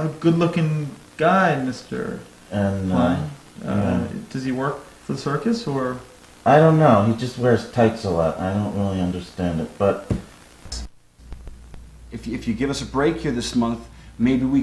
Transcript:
a good-looking guy, Mister And uh, Uh. Does he work for the circus or? I don't know. He just wears tights a lot. I don't really understand it, but If, if you give us a break here this month, maybe we